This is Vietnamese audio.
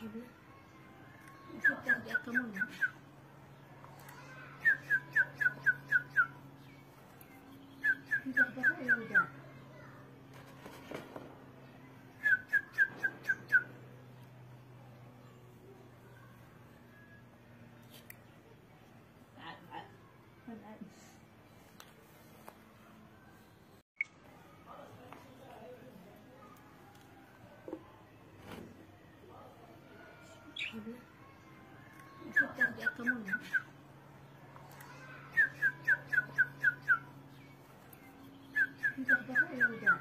gibi. Çok da yakalamamış. المفروض ترجع كمان انت اخبارها ايه يا وداد؟